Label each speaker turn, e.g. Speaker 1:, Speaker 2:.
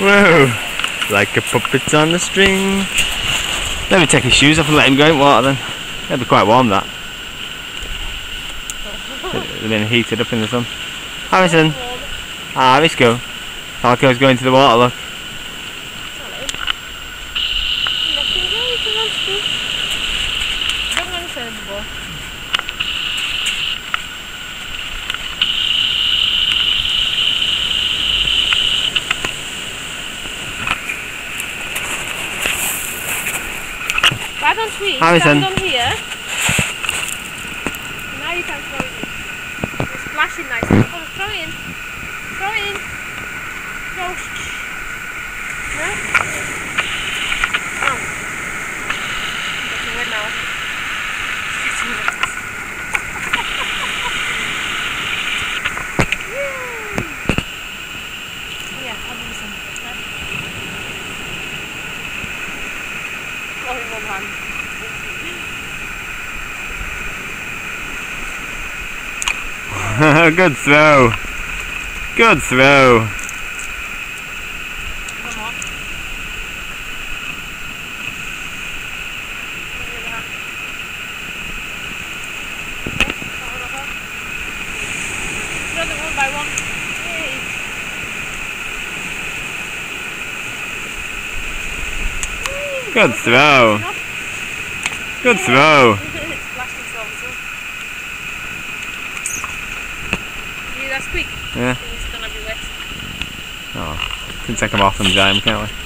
Speaker 1: Whoa! Like a puppet on a string. Let me take his shoes off and let him go in water then. It'll be quite warm that. They've been heated up in the sun. Harrison! Ah, let's go. Falco's going to the water, look.
Speaker 2: Back on tree.
Speaker 1: Harrison.
Speaker 2: Stand on here. Now you can throw it in. It's splashing nicely. Come throw it in. Throw it in.
Speaker 1: Good throw. Good throw.
Speaker 2: Come on. Them one by one.
Speaker 1: Good throw. Good throw.
Speaker 2: That's quick.
Speaker 1: Yeah. Oh, can take them off in dry can't we?